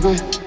Baby.